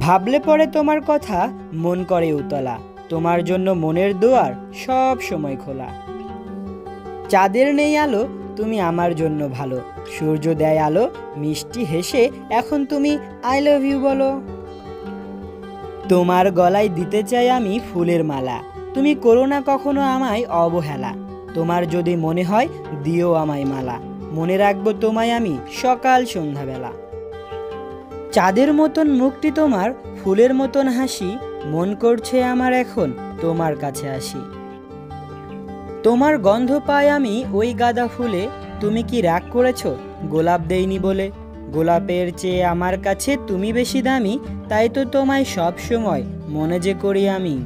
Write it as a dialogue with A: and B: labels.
A: ভাবলে পরে তোমার কথা, মন করে উতলা। তোমার জন্য মনের দুয়ার সব সময় খোলা। চাঁদের নেই আলো, তুমি আমার জন্য ভালো। সূর্য দেয় আলো, মিষ্টি হেসে, এখন তুমি আই লাভ ইউ বলো। তোমার গলায় দিতে চাই আমি ফুলের মালা। তুমি করো না কখনো আমায় অবহেলা। তোমার যদি মনে হয়, দিও আমায় মালা। মনে রাখব তোমায় আমি সকাল সন্ধ্যাবেলা। চাঁদের মতন মুখটি তোমার, ফুলের মতন হাসি, মন করছে আমার এখন, তোমার কাছে আসি। তোমার গন্ধ পাই আমি ওই গাঁদা ফুলে, তুমি কি রাগ করেছ? গোলাপ দেইনি বলে। গোলাপের চেয়ে আমার কাছে তুমি বেশি দামি, তাই তো তোমায় সব সময় মনে যে করি আমি।